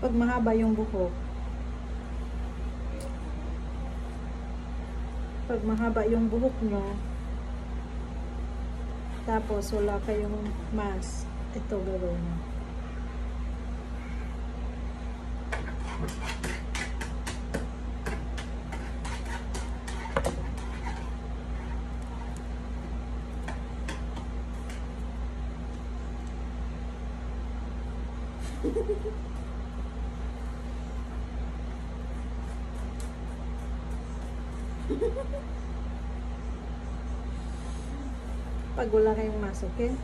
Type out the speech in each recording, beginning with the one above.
Pag mahaba yung buhok, pag mahaba yung buhok nyo, tapos wala kayong mask, ito gagawin nyo. Pag wala kayong mask, okay?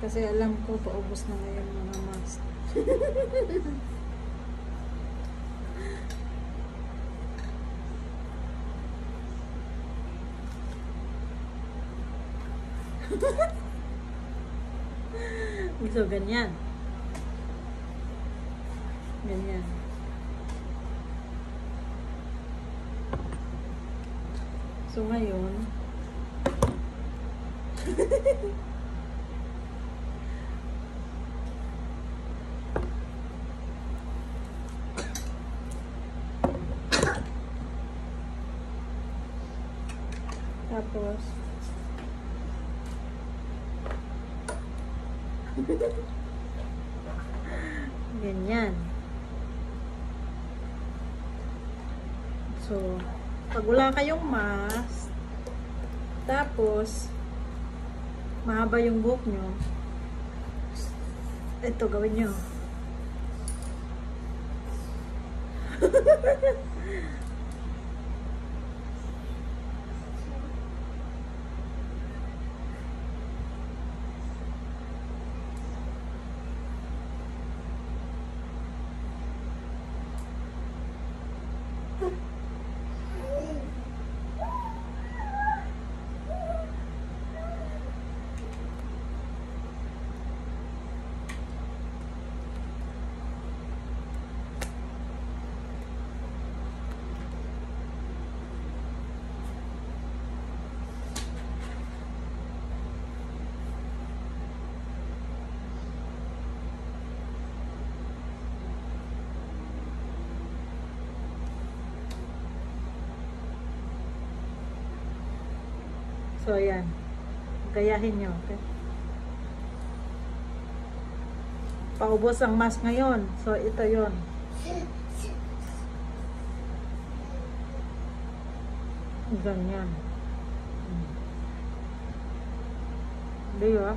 Kasi alam ko, paubos na ngayon mga mask. so, ganyan. Ganyan. So, ngayon, tapos, ganyan. So, pag wala kayong mask, tapos, mahaba yung buhok nyo, ito gawin nyo. So, ayan. Gayahin nyo, okay? Paubos ang mask ngayon. So, ito yon. Ganyan. Hmm. Di ba?